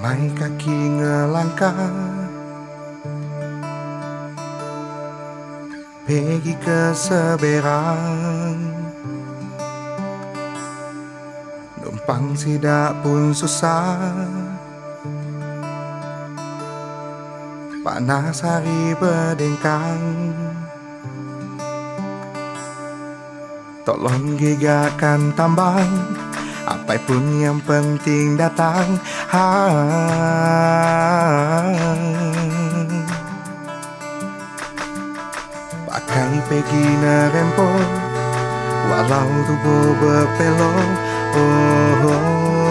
Ramai kaki ngelangkah. Pergi ke seberang. Numpang sidak pun susah. Panas hari berdengkang. Tolong gigahkan tambang Apa pun yang penting datang ha. Pakai pergi nerempo Walau tubuh berpelong oh, oh.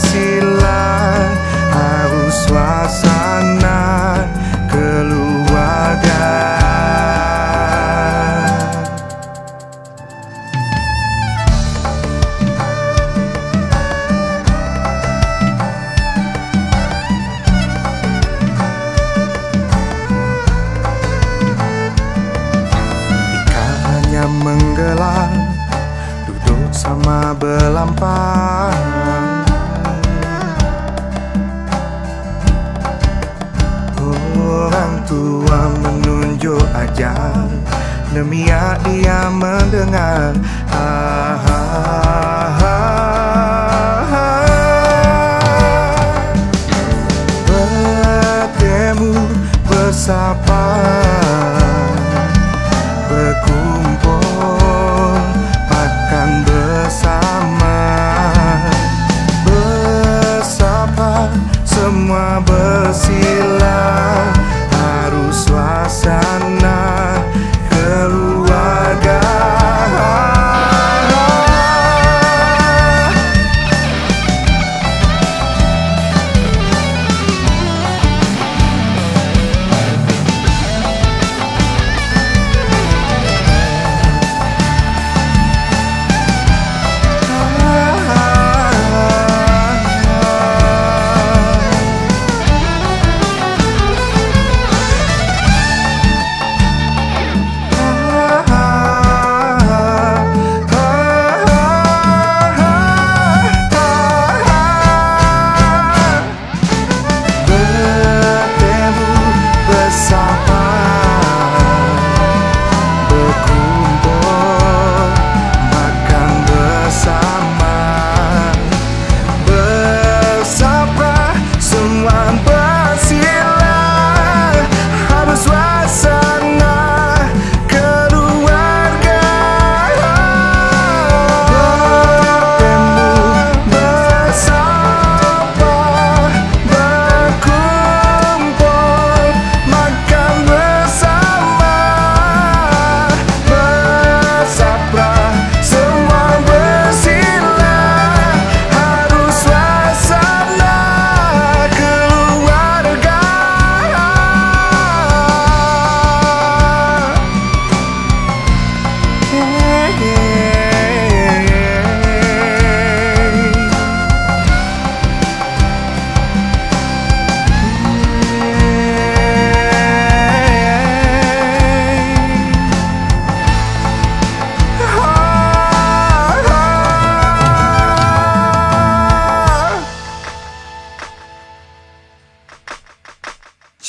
see ajar Demiak dia mendengar ah, ah, ah. Bertemu bersama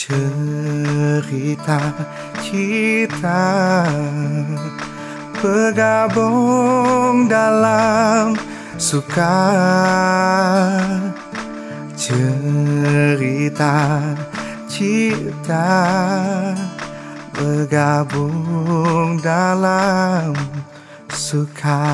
Cerita cita Bergabung dalam suka Cerita cita Bergabung dalam suka